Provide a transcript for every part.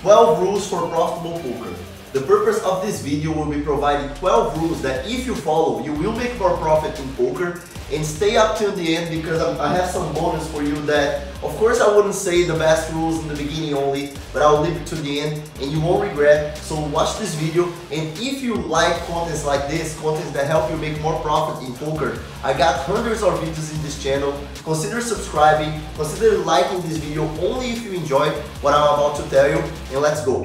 12 rules for profitable poker. The purpose of this video will be providing 12 rules that if you follow, you will make more profit in poker and stay up till the end because i have some bonus for you that of course I wouldn't say the best rules in the beginning only but I'll leave it to the end and you won't regret. So watch this video and if you like contents like this contents that help you make more profit in poker I got hundreds of videos in this channel. Consider subscribing consider liking this video only if you enjoy what I'm about to tell you and let's go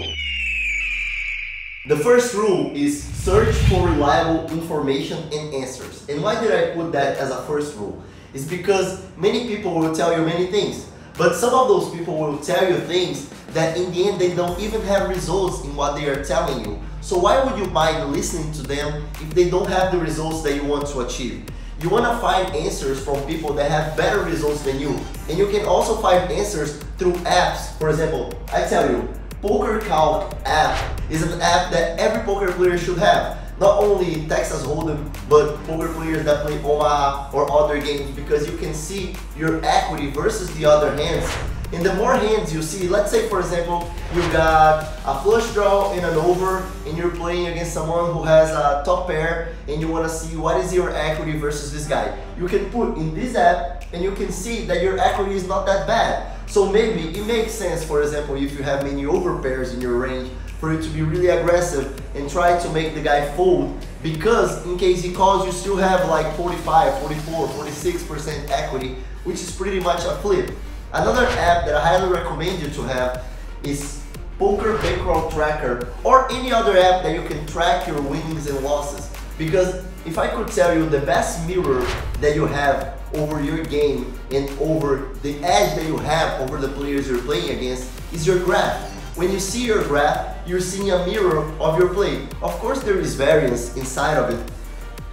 the first rule is search for reliable information and answers. And why did I put that as a first rule? It's because many people will tell you many things, but some of those people will tell you things that in the end they don't even have results in what they are telling you. So why would you mind listening to them if they don't have the results that you want to achieve? You want to find answers from people that have better results than you. And you can also find answers through apps. For example, I tell you, PokerCalc app is an app that every poker player should have. Not only Texas Hold'em, but poker players that play Omaha or other games because you can see your equity versus the other hands. And the more hands you see, let's say for example, you got a flush draw and an over and you're playing against someone who has a top pair and you want to see what is your equity versus this guy. You can put in this app and you can see that your equity is not that bad. So maybe it makes sense, for example, if you have many overpairs in your range, for you to be really aggressive and try to make the guy fold because in case he calls you still have like 45, 44, 46% equity which is pretty much a flip. Another app that I highly recommend you to have is Poker Bankroll Tracker or any other app that you can track your winnings and losses because if I could tell you the best mirror that you have over your game and over the edge that you have over the players you're playing against is your graph. When you see your graph, you're seeing a mirror of your play. Of course there is variance inside of it,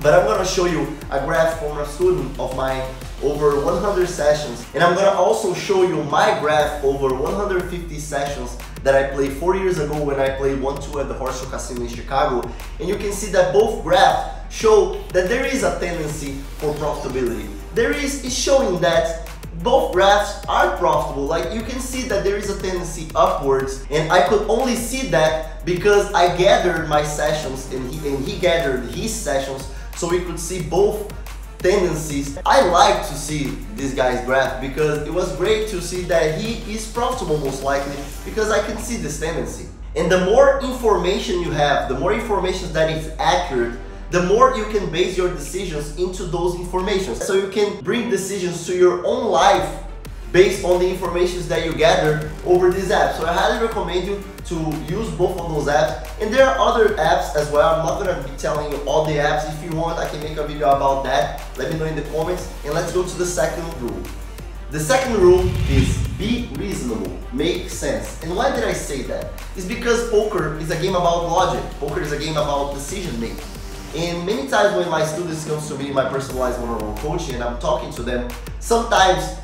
but I'm gonna show you a graph from a student of mine over 100 sessions and I'm gonna also show you my graph over 150 sessions that I played four years ago when I played 1-2 at the Horseshoe Casino in Chicago and you can see that both graphs show that there is a tendency for profitability. There is, it's showing that both graphs are profitable. Like you can see that there is a tendency upwards and I could only see that because I gathered my sessions and he, and he gathered his sessions so we could see both tendencies. I like to see this guy's graph because it was great to see that he is profitable most likely because I can see this tendency. And the more information you have, the more information that is accurate, the more you can base your decisions into those informations. So you can bring decisions to your own life based on the information that you gather over these apps. So I highly recommend you to use both of those apps. And there are other apps as well. I'm not gonna be telling you all the apps. If you want, I can make a video about that. Let me know in the comments. And let's go to the second rule. The second rule is be reasonable, make sense. And why did I say that? It's because poker is a game about logic. Poker is a game about decision making. And many times when my students come to me in my personalized one-on-one coaching and I'm talking to them, sometimes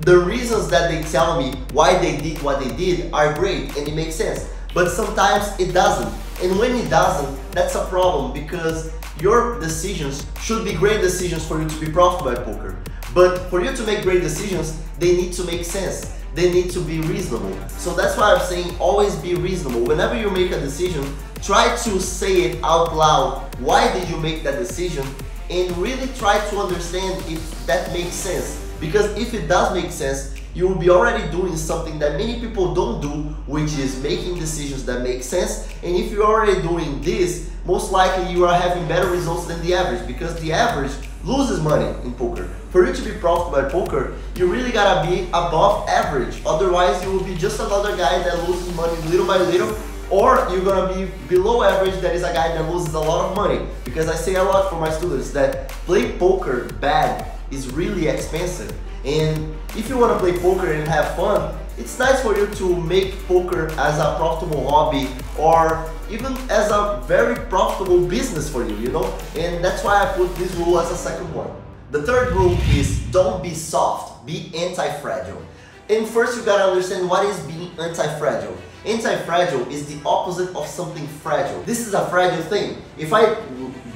the reasons that they tell me why they did what they did are great and it makes sense. But sometimes it doesn't. And when it doesn't, that's a problem because your decisions should be great decisions for you to be profitable at poker. But for you to make great decisions, they need to make sense. They need to be reasonable. So that's why I'm saying always be reasonable. Whenever you make a decision, try to say it out loud. Why did you make that decision? And really try to understand if that makes sense. Because if it does make sense, you will be already doing something that many people don't do, which is making decisions that make sense. And if you're already doing this, most likely you are having better results than the average because the average loses money in poker. For you to be profitable at poker, you really gotta be above average. Otherwise, you will be just another guy that loses money little by little or you're gonna be below average that is a guy that loses a lot of money. Because I say a lot for my students that play poker bad is really expensive. And if you want to play poker and have fun it's nice for you to make poker as a profitable hobby or even as a very profitable business for you you know? And that's why I put this rule as a second one. The third rule is don't be soft be anti-fragile. And first you gotta understand what is being anti-fragile Anti-fragile is the opposite of something fragile. This is a fragile thing. If I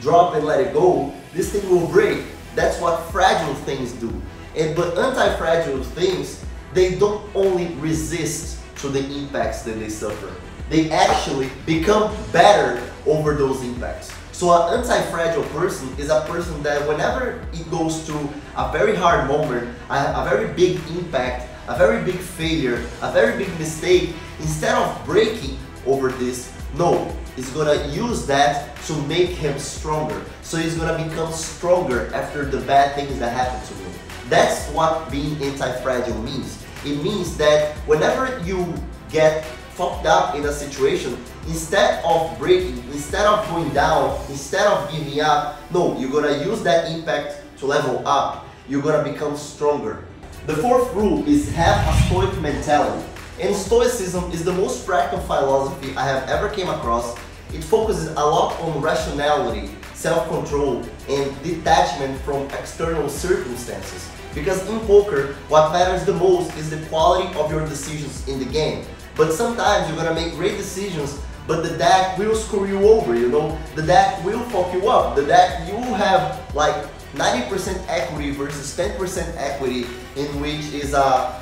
drop and let it go, this thing will break. That's what fragile things do. And but anti-fragile things, they don't only resist to the impacts that they suffer. They actually become better over those impacts. So an anti-fragile person is a person that whenever it goes through a very hard moment, a, a very big impact, a very big failure, a very big mistake, instead of breaking over this, no, he's gonna use that to make him stronger. So he's gonna become stronger after the bad things that happen to him. That's what being anti-fragile means. It means that whenever you get fucked up in a situation, instead of breaking, instead of going down, instead of giving up, no, you're gonna use that impact to level up. You're gonna become stronger. The fourth rule is have a stoic mentality. And Stoicism is the most practical philosophy I have ever came across. It focuses a lot on rationality, self-control, and detachment from external circumstances. Because in poker, what matters the most is the quality of your decisions in the game. But sometimes you're gonna make great decisions, but the deck will screw you over, you know? The deck will fuck you up. The deck, you will have like 90% equity versus 10% equity in which is a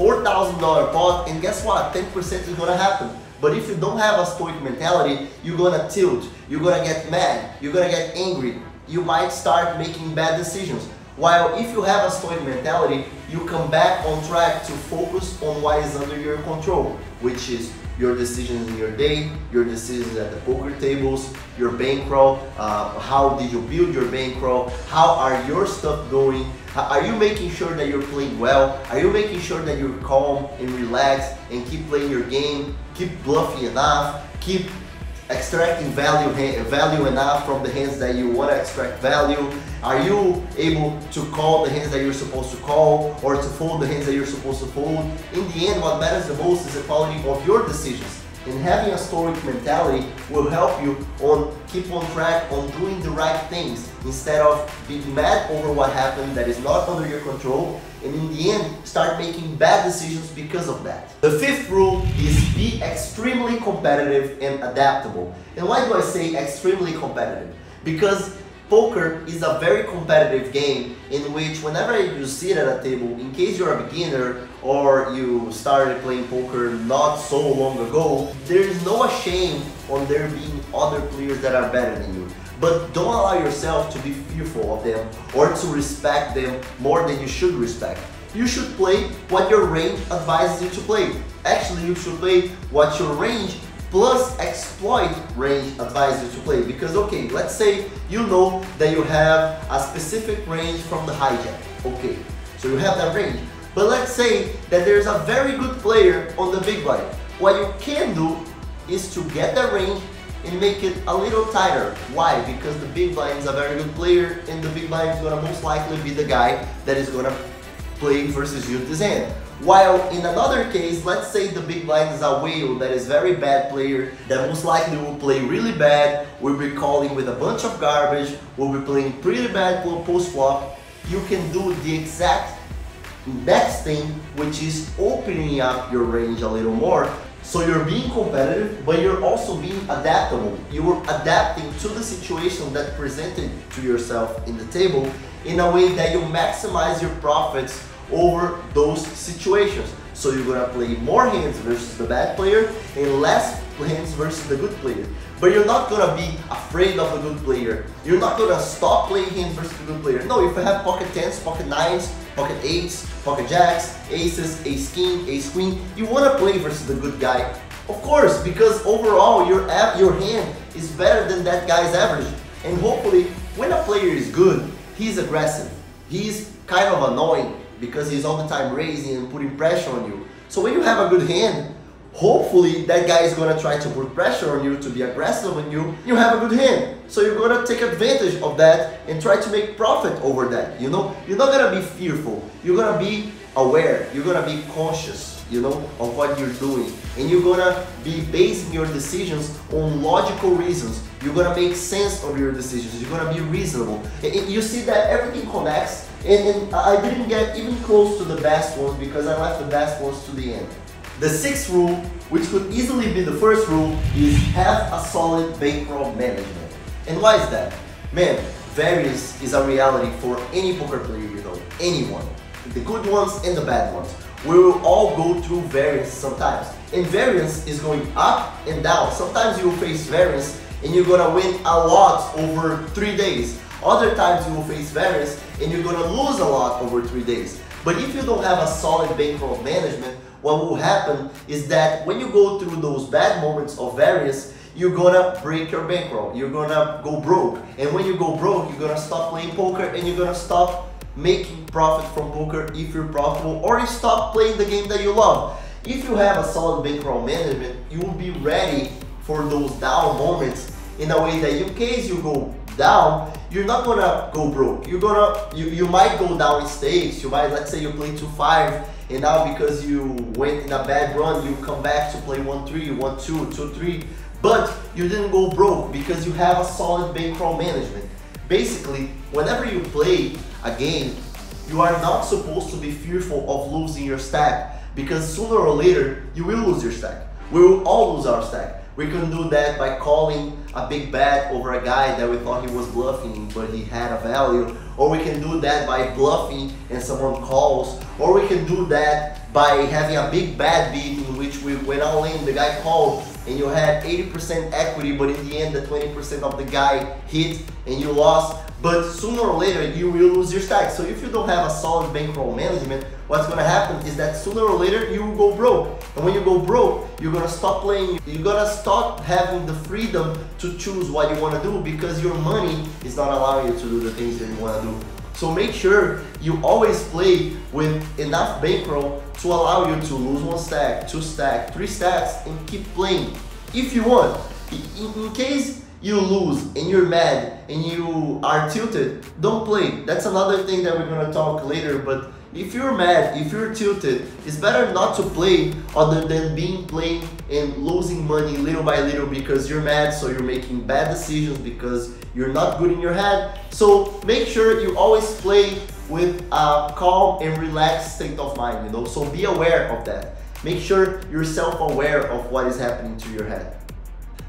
$4,000 pot and guess what? 10% is gonna happen. But if you don't have a stoic mentality, you're gonna tilt, you're gonna get mad, you're gonna get angry, you might start making bad decisions. While if you have a stoic mentality, you come back on track to focus on what is under your control, which is your decisions in your day, your decisions at the poker tables, your bankroll, uh, how did you build your bankroll, how are your stuff going, are you making sure that you're playing well, are you making sure that you're calm and relaxed and keep playing your game, keep bluffing enough, keep extracting value, value enough from the hands that you want to extract value? Are you able to call the hands that you're supposed to call or to fold the hands that you're supposed to fold? In the end, what matters the most is the quality of your decisions. And having a stoic mentality will help you on keep on track on doing the right things instead of being mad over what happened that is not under your control and in the end start making bad decisions because of that. The fifth rule is be extremely competitive and adaptable. And why do I say extremely competitive? Because Poker is a very competitive game in which whenever you sit at a table, in case you're a beginner or you started playing poker not so long ago, there is no shame on there being other players that are better than you. But don't allow yourself to be fearful of them or to respect them more than you should respect. You should play what your range advises you to play. Actually, you should play what your range plus exploit range advise you to play. Because okay, let's say you know that you have a specific range from the hijack. Okay, so you have that range. But let's say that there's a very good player on the big blind. What you can do is to get that range and make it a little tighter. Why? Because the big blind is a very good player and the big blind is gonna most likely be the guy that is gonna play versus you this hand. While in another case, let's say the big blind is a whale that is very bad player, that most likely will play really bad, will be calling with a bunch of garbage, will be playing pretty bad post flop, you can do the exact next thing, which is opening up your range a little more. So you're being competitive, but you're also being adaptable. You're adapting to the situation that presented to yourself in the table in a way that you maximize your profits over those situations. So you're gonna play more hands versus the bad player and less hands versus the good player. But you're not gonna be afraid of the good player. You're not gonna stop playing hands versus the good player. No, if you have pocket tens, pocket nines, pocket eights, pocket jacks, aces, ace king, ace queen, you wanna play versus the good guy. Of course, because overall your your hand is better than that guy's average. And hopefully, when a player is good, he's aggressive. He's kind of annoying because he's all the time raising and putting pressure on you. So when you have a good hand, hopefully that guy is gonna try to put pressure on you to be aggressive on you. You have a good hand. So you're gonna take advantage of that and try to make profit over that. You know, you're not gonna be fearful. You're gonna be aware. You're gonna be conscious, you know, of what you're doing. And you're gonna be basing your decisions on logical reasons. You're gonna make sense of your decisions. You're gonna be reasonable. You see that everything connects and, and I didn't get even close to the best ones because I left the best ones to the end. The sixth rule, which could easily be the first rule, is have a solid bankroll management. And why is that? Man, variance is a reality for any poker player you know, anyone. The good ones and the bad ones. We will all go through variance sometimes. And variance is going up and down. Sometimes you will face variance and you're gonna win a lot over three days. Other times you will face variance and you're gonna lose a lot over three days. But if you don't have a solid bankroll management, what will happen is that when you go through those bad moments of variance, you're gonna break your bankroll. You're gonna go broke. And when you go broke, you're gonna stop playing poker and you're gonna stop making profit from poker if you're profitable or you stop playing the game that you love. If you have a solid bankroll management, you will be ready for those down moments in a way that in case you go down, you're not gonna go broke. You're gonna, you, you might go down in stakes. You might, let's say you play 2-5 and now because you went in a bad run, you come back to play 1-3, 1-2, 2-3, but you didn't go broke because you have a solid bankroll management. Basically, whenever you play a game, you are not supposed to be fearful of losing your stack because sooner or later you will lose your stack. We will all lose our stack. We can do that by calling a big bet over a guy that we thought he was bluffing but he had a value. Or we can do that by bluffing and someone calls. Or we can do that by having a big bad beat in which we went all in, the guy called and you had 80% equity but in the end the 20% of the guy hit and you lost but sooner or later you will lose your stack. So if you don't have a solid bankroll management, what's gonna happen is that sooner or later you will go broke. And when you go broke, you're gonna stop playing, you're gonna stop having the freedom to choose what you wanna do because your money is not allowing you to do the things that you wanna do. So make sure you always play with enough bankroll to allow you to lose one stack, two stack, three stacks and keep playing if you want. In, in case you lose and you're mad and you are tilted, don't play. That's another thing that we're gonna talk later, but if you're mad, if you're tilted, it's better not to play other than being playing and losing money little by little because you're mad, so you're making bad decisions because you're not good in your head. So make sure you always play with a calm and relaxed state of mind, you know? So be aware of that. Make sure you're self-aware of what is happening to your head.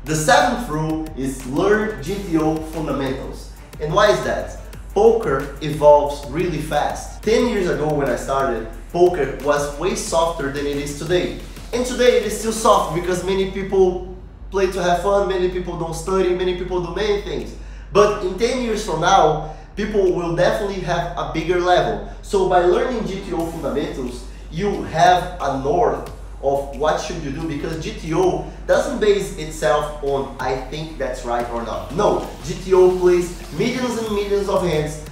The seventh rule is learn GTO fundamentals. And why is that? Poker evolves really fast. 10 years ago when I started, poker was way softer than it is today. And today it is still soft because many people play to have fun, many people don't study, many people do many things. But in 10 years from now, people will definitely have a bigger level. So by learning GTO fundamentals, you have a north of what should you do because GTO doesn't base itself on I think that's right or not. No, GTO plays millions and millions of hands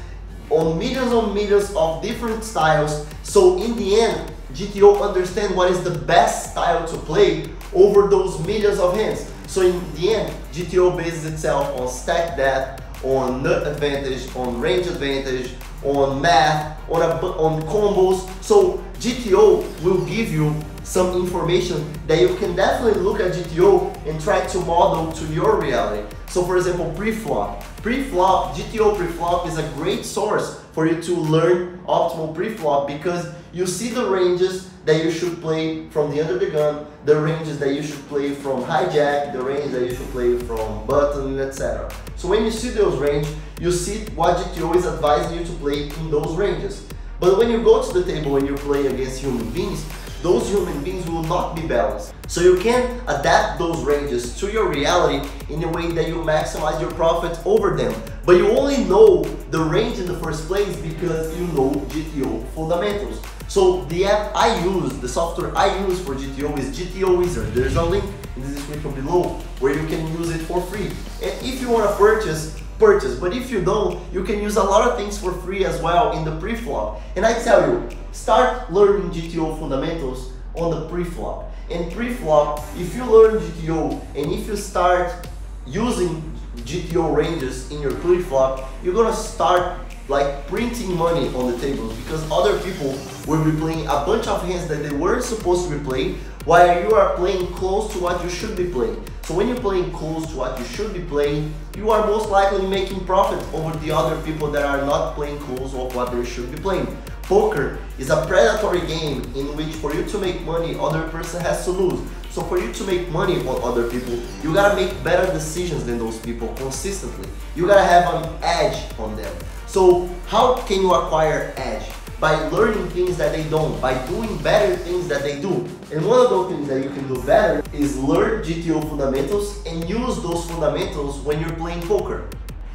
on millions and millions of different styles. So in the end, GTO understand what is the best style to play over those millions of hands. So in the end, GTO bases itself on stack depth, on nut advantage, on range advantage, on math, on, a, on combos. So GTO will give you some information that you can definitely look at GTO and try to model to your reality. So for example, pre-flop. Pre-flop, GTO pre-flop is a great source for you to learn optimal pre-flop because you see the ranges that you should play from the under the gun, the ranges that you should play from hijack, the range that you should play from button, etc. So when you see those ranges, you see what GTO is advising you to play in those ranges. But when you go to the table and you play against human beings, those human beings will not be balanced. So you can adapt those ranges to your reality in a way that you maximize your profit over them. But you only know the range in the first place because you know GTO fundamentals. So the app I use, the software I use for GTO is GTO Wizard. There's a link in the description below where you can use it for free. And if you want to purchase, purchase. But if you don't, you can use a lot of things for free as well in the pre-flop. And I tell you, start learning GTO fundamentals on the pre-flop. And pre-flop, if you learn GTO and if you start using GTO ranges in your pre-flop, you're gonna start like printing money on the table because other people will be playing a bunch of hands that they weren't supposed to be playing while you are playing close to what you should be playing. So when you're playing close to what you should be playing, you are most likely making profit over the other people that are not playing close of what they should be playing. Poker is a predatory game in which for you to make money, other person has to lose. So for you to make money on other people, you gotta make better decisions than those people consistently. You gotta have an edge on them. So how can you acquire edge? by learning things that they don't, by doing better things that they do. And one of those things that you can do better is learn GTO fundamentals and use those fundamentals when you're playing poker.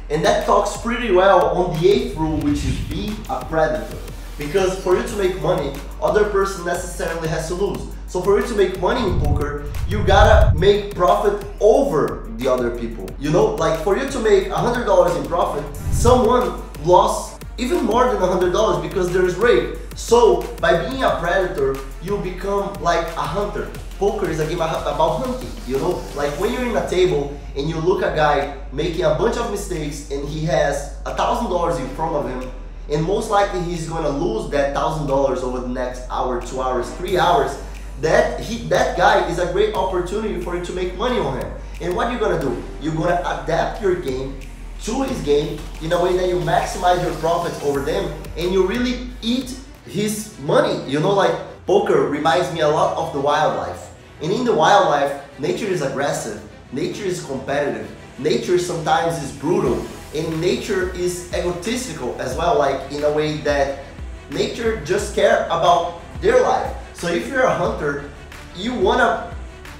And that talks pretty well on the eighth rule, which is be a predator. Because for you to make money, other person necessarily has to lose. So for you to make money in poker, you gotta make profit over the other people. You know, like for you to make $100 in profit, someone lost even more than $100 because there is rake. So by being a predator, you become like a hunter. Poker is a game about hunting, you know? Like when you're in a table and you look at a guy making a bunch of mistakes and he has a thousand dollars in front of him and most likely he's gonna lose that thousand dollars over the next hour, two hours, three hours, that he that guy is a great opportunity for you to make money on him. And what you're gonna do? You're gonna adapt your game to his game in a way that you maximize your profits over them and you really eat his money. You know, like poker reminds me a lot of the wildlife. And in the wildlife, nature is aggressive, nature is competitive, nature sometimes is brutal, and nature is egotistical as well, like in a way that nature just care about their life. So if you're a hunter, you wanna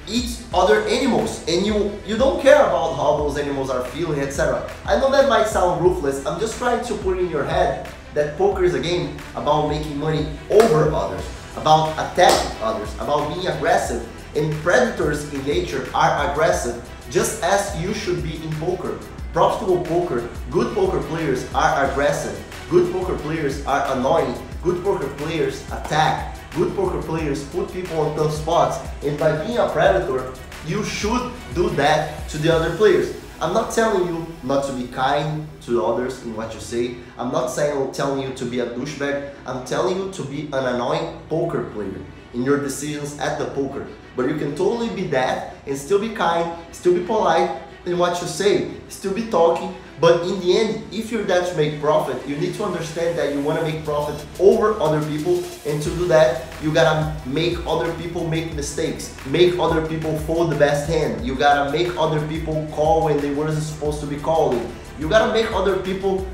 eat other animals and you you don't care about how those animals are feeling etc i know that might sound ruthless. I'm just trying to put in your head that poker is a game about making money over others about attacking others about being aggressive and predators in nature are aggressive just as you should be in poker. Profitable poker. Good poker players are aggressive. Good poker players are annoying. Good poker players attack good poker players put people on tough spots, and by being a predator, you should do that to the other players. I'm not telling you not to be kind to others in what you say. I'm not saying telling you to be a douchebag. I'm telling you to be an annoying poker player in your decisions at the poker. But you can totally be that and still be kind, still be polite in what you say, still be talking, but in the end, if you're there to make profit, you need to understand that you want to make profit over other people. And to do that, you gotta make other people make mistakes, make other people fold the best hand. You gotta make other people call when they weren't supposed to be calling. You gotta make other people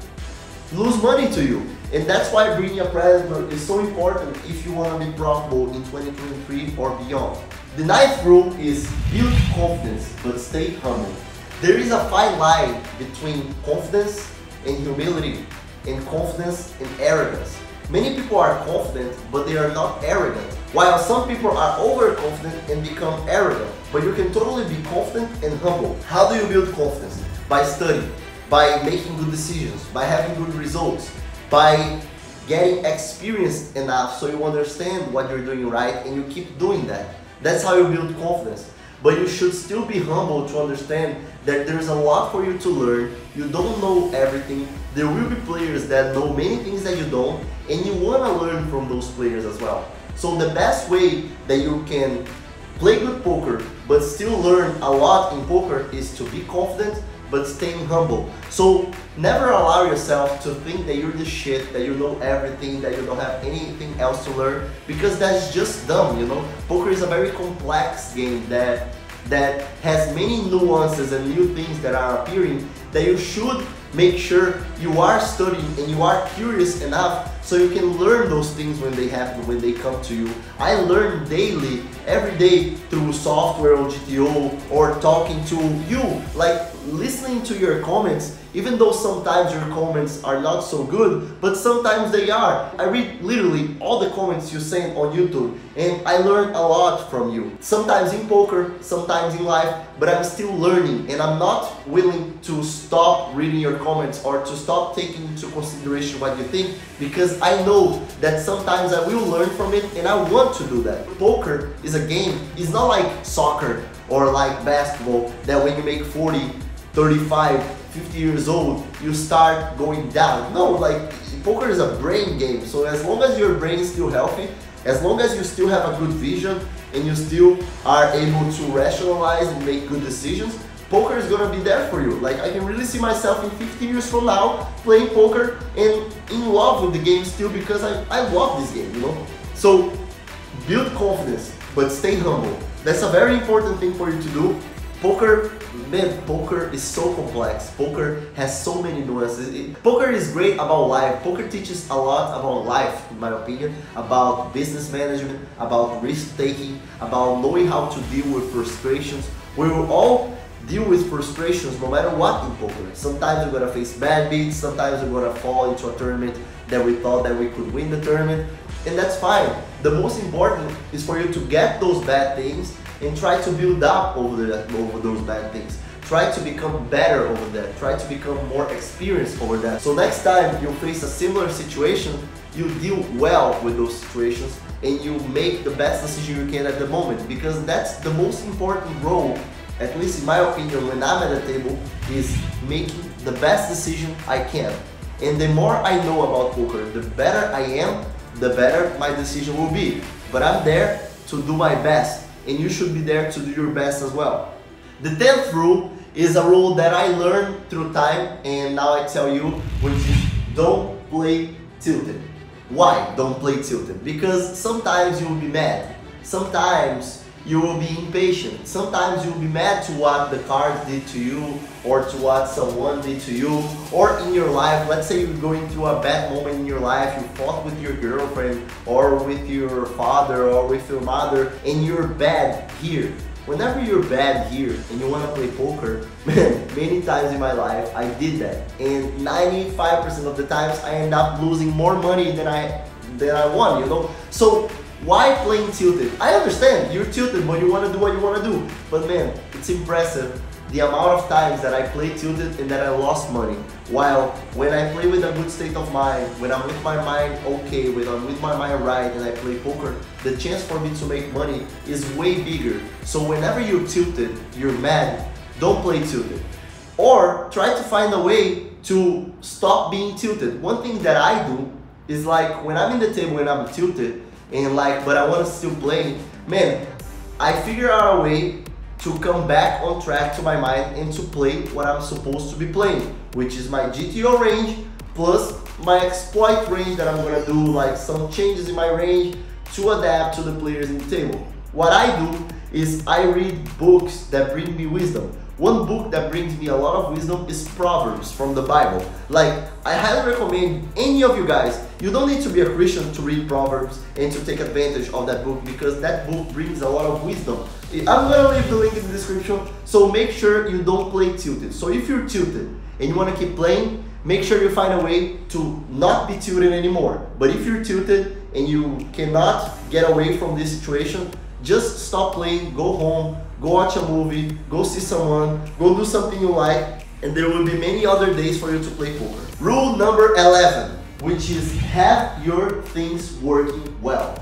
lose money to you. And that's why being a predator is so important if you want to be profitable in 2023 or beyond. The ninth rule is build confidence, but stay humble. There is a fine line between confidence and humility, and confidence and arrogance. Many people are confident, but they are not arrogant. While some people are overconfident and become arrogant. But you can totally be confident and humble. How do you build confidence? By studying, by making good decisions, by having good results, by getting experienced enough so you understand what you're doing right and you keep doing that. That's how you build confidence. But you should still be humble to understand that there's a lot for you to learn. You don't know everything. There will be players that know many things that you don't, and you want to learn from those players as well. So the best way that you can play good poker but still learn a lot in poker is to be confident but staying humble. So never allow yourself to think that you're the shit, that you know everything, that you don't have anything else to learn, because that's just dumb, you know? Poker is a very complex game that that has many nuances and new things that are appearing that you should make sure you are studying and you are curious enough so you can learn those things when they happen, when they come to you. I learn daily, every day through software or GTO or talking to you, like listening to your comments even though sometimes your comments are not so good, but sometimes they are. I read literally all the comments you send on YouTube and I learn a lot from you. Sometimes in poker, sometimes in life, but I'm still learning and I'm not willing to stop reading your comments or to stop taking into consideration what you think because I know that sometimes I will learn from it and I want to do that. Poker is a game, it's not like soccer or like basketball that when you make 40, 35, 50 years old, you start going down. No, like poker is a brain game. So as long as your brain is still healthy, as long as you still have a good vision and you still are able to rationalize and make good decisions, poker is gonna be there for you. Like I can really see myself in 15 years from now playing poker and in love with the game still because I, I love this game, you know? So build confidence, but stay humble. That's a very important thing for you to do Poker, man, poker is so complex. Poker has so many nuances. It, poker is great about life. Poker teaches a lot about life, in my opinion, about business management, about risk taking, about knowing how to deal with frustrations. We will all deal with frustrations no matter what in poker. Sometimes we're gonna face bad beats, sometimes we're gonna fall into a tournament that we thought that we could win the tournament, and that's fine. The most important is for you to get those bad things and try to build up over, the, over those bad things. Try to become better over that. Try to become more experienced over that. So next time you face a similar situation, you deal well with those situations and you make the best decision you can at the moment because that's the most important role, at least in my opinion, when I'm at the table, is making the best decision I can. And the more I know about poker, the better I am, the better my decision will be. But I'm there to do my best and you should be there to do your best as well. The 10th rule is a rule that I learned through time and now I tell you, which is don't play tilted. Why don't play tilted? Because sometimes you'll be mad. Sometimes you will be impatient. Sometimes you'll be mad to what the cards did to you or to what someone did to you or in your life. Let's say you're going through a bad moment in your life, you fought with your girlfriend or with your father or with your mother and you're bad here. Whenever you're bad here and you want to play poker, man, many times in my life I did that. And 95% of the times I end up losing more money than I than I won, you know? So why playing tilted? I understand, you're tilted, but you want to do what you want to do. But man, it's impressive the amount of times that I play tilted and that I lost money. While when I play with a good state of mind, when I'm with my mind okay, when I'm with my mind right and I play poker, the chance for me to make money is way bigger. So whenever you're tilted, you're mad, don't play tilted. Or try to find a way to stop being tilted. One thing that I do is like when I'm in the table and I'm tilted, and like, but I want to still play, man, I figure out a way to come back on track to my mind and to play what I'm supposed to be playing, which is my GTO range plus my exploit range that I'm gonna do like some changes in my range to adapt to the players in the table. What I do is I read books that bring me wisdom. One book that brings me a lot of wisdom is Proverbs from the Bible. Like, I highly recommend any of you guys, you don't need to be a Christian to read Proverbs and to take advantage of that book because that book brings a lot of wisdom. I'm gonna leave the link in the description, so make sure you don't play tilted. So if you're tilted and you wanna keep playing, make sure you find a way to not be tilted anymore. But if you're tilted and you cannot get away from this situation, just stop playing, go home, go watch a movie, go see someone, go do something you like, and there will be many other days for you to play poker. Rule number 11, which is have your things working well.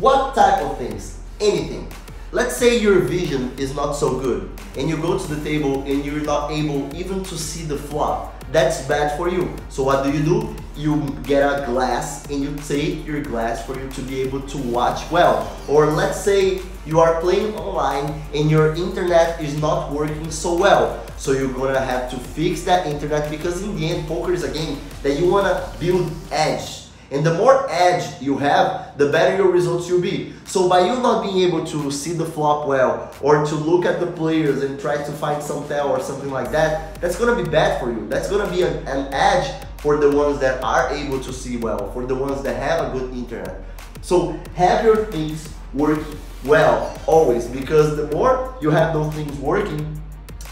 What type of things? Anything. Let's say your vision is not so good and you go to the table and you're not able even to see the flop that's bad for you. So what do you do? You get a glass and you take your glass for you to be able to watch well. Or let's say you are playing online and your internet is not working so well. So you're gonna have to fix that internet because in the end, poker is a game that you wanna build edge and the more edge you have, the better your results will be. So by you not being able to see the flop well, or to look at the players and try to find some tell or something like that, that's gonna be bad for you. That's gonna be an, an edge for the ones that are able to see well, for the ones that have a good internet. So have your things working well, always, because the more you have those things working,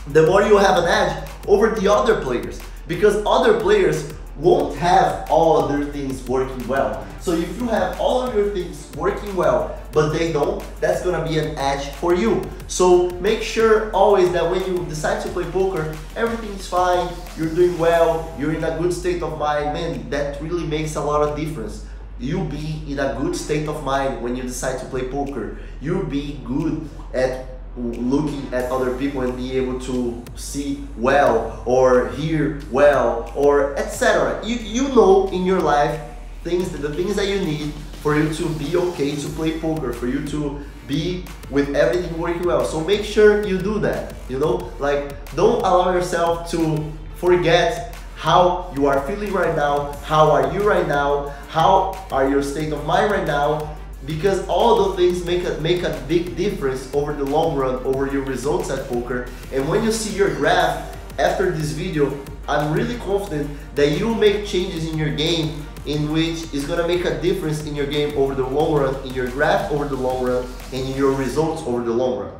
the more you have an edge over the other players. Because other players won't have all of their things working well. So if you have all of your things working well, but they don't, that's gonna be an edge for you. So make sure always that when you decide to play poker, everything's fine, you're doing well, you're in a good state of mind, man, that really makes a lot of difference. You be in a good state of mind when you decide to play poker. You be good at looking at other people and be able to see well or hear well or etc. You, you know in your life things that the things that you need for you to be okay to play poker, for you to be with everything working well. So make sure you do that. You know, like don't allow yourself to forget how you are feeling right now, how are you right now, how are your state of mind right now, because all those things make a make a big difference over the long run over your results at poker and when you see your graph after this video I'm really confident that you make changes in your game in which is gonna make a difference in your game over the long run, in your graph over the long run, and in your results over the long run.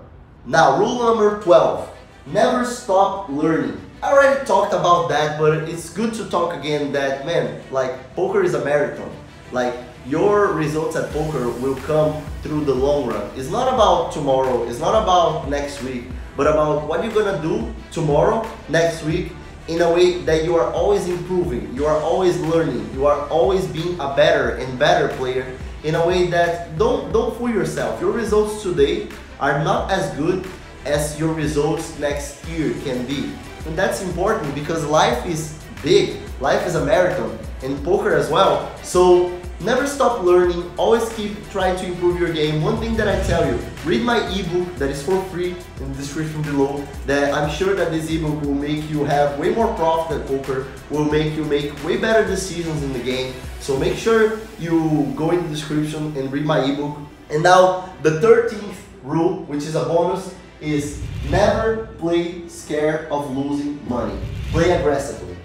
Now, rule number 12, never stop learning. I already talked about that, but it's good to talk again that, man, like poker is a marathon. Like your results at poker will come through the long run. It's not about tomorrow, it's not about next week, but about what you're gonna do tomorrow, next week, in a way that you are always improving, you are always learning, you are always being a better and better player in a way that don't don't fool yourself. Your results today are not as good as your results next year can be. And that's important because life is big. Life is a marathon and poker as well. So Never stop learning, always keep trying to improve your game. One thing that I tell you, read my ebook that is for free in the description below that I'm sure that this ebook will make you have way more profit at poker, will make you make way better decisions in the game. So make sure you go in the description and read my ebook. And now the 13th rule, which is a bonus, is never play scared of losing money. Play aggressively.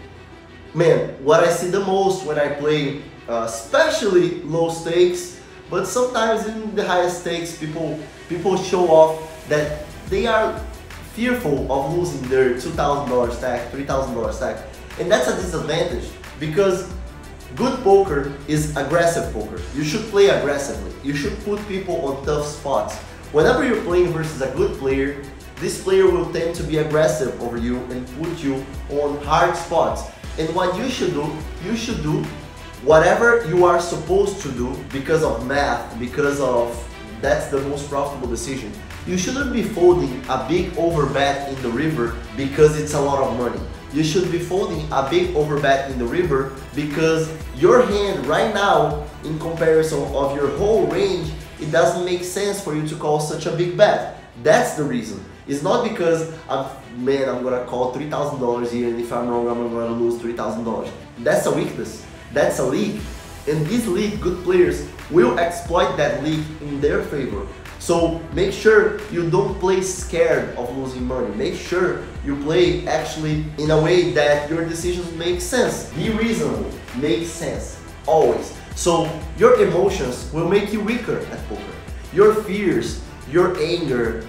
Man, what I see the most when I play uh, especially low stakes, but sometimes in the highest stakes, people people show off that they are fearful of losing their $2,000 stack, $3,000 stack, and that's a disadvantage because good poker is aggressive poker. You should play aggressively. You should put people on tough spots. Whenever you're playing versus a good player, this player will tend to be aggressive over you and put you on hard spots. And what you should do, you should do whatever you are supposed to do because of math, because of that's the most profitable decision. You shouldn't be folding a big overbet in the river because it's a lot of money. You should be folding a big overbet in the river because your hand right now, in comparison of your whole range, it doesn't make sense for you to call such a big bet. That's the reason. It's not because I'm man, I'm gonna call three thousand dollars here, and if I'm wrong, I'm gonna lose three thousand dollars. That's a weakness. That's a leak. In this leak, good players will exploit that leak in their favor. So make sure you don't play scared of losing money. Make sure you play actually in a way that your decisions make sense. Be reasonable, make sense, always. So your emotions will make you weaker at poker. Your fears, your anger,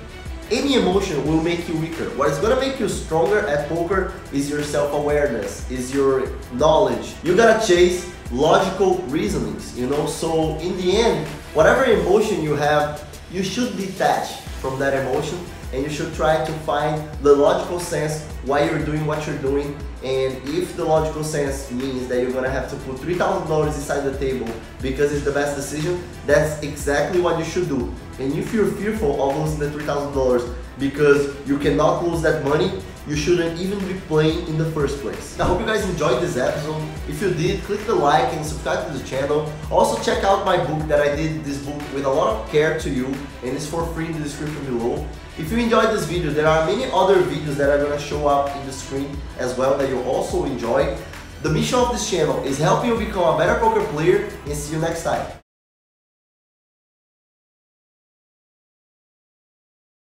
any emotion will make you weaker. What is gonna make you stronger at poker is your self-awareness, is your knowledge. You gotta chase logical reasonings, you know? So in the end, whatever emotion you have, you should detach from that emotion and you should try to find the logical sense why you're doing what you're doing and if the logical sense means that you're gonna have to put $3,000 inside the table because it's the best decision, that's exactly what you should do. And if you're fearful of losing the $3,000 because you cannot lose that money, you shouldn't even be playing in the first place. I hope you guys enjoyed this episode. If you did, click the like and subscribe to the channel. Also check out my book that I did this book with a lot of care to you and it's for free in the description below. If you enjoyed this video, there are many other videos that are gonna show up in the screen as well that you'll also enjoy. The mission of this channel is helping you become a better poker player and see you next time.